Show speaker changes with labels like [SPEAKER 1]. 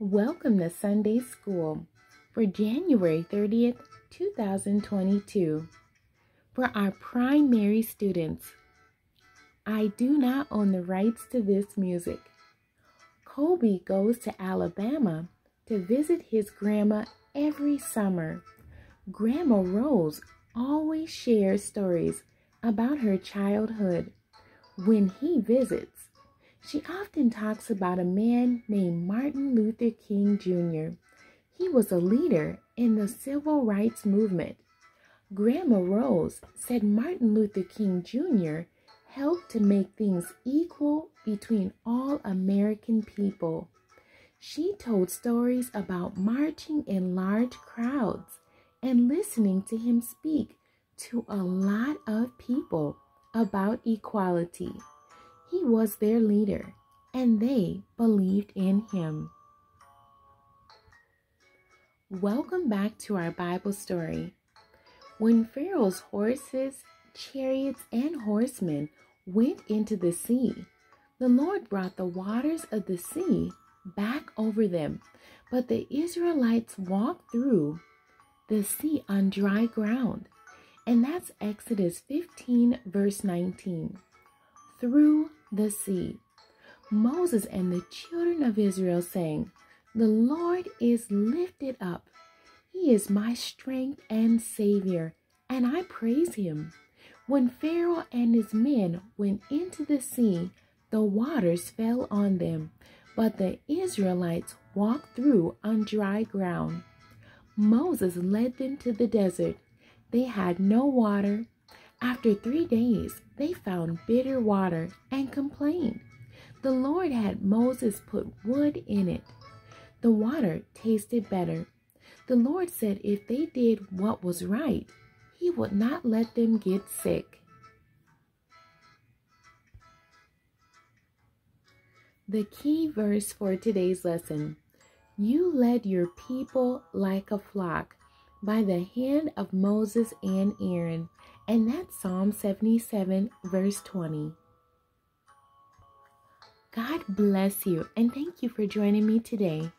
[SPEAKER 1] Welcome to Sunday School for January 30th, 2022. For our primary students, I do not own the rights to this music. Kobe goes to Alabama to visit his grandma every summer. Grandma Rose always shares stories about her childhood. When he visits, she often talks about a man named Martin Luther King Jr. He was a leader in the civil rights movement. Grandma Rose said Martin Luther King Jr. helped to make things equal between all American people. She told stories about marching in large crowds and listening to him speak to a lot of people about equality. He was their leader, and they believed in him. Welcome back to our Bible story. When Pharaoh's horses, chariots, and horsemen went into the sea, the Lord brought the waters of the sea back over them. But the Israelites walked through the sea on dry ground. And that's Exodus 15, verse 19 through the sea. Moses and the children of Israel saying, The Lord is lifted up. He is my strength and Savior, and I praise him. When Pharaoh and his men went into the sea, the waters fell on them, but the Israelites walked through on dry ground. Moses led them to the desert. They had no water after three days, they found bitter water and complained. The Lord had Moses put wood in it. The water tasted better. The Lord said if they did what was right, He would not let them get sick. The key verse for today's lesson You led your people like a flock by the hand of Moses and Aaron. And that's Psalm 77, verse 20. God bless you and thank you for joining me today.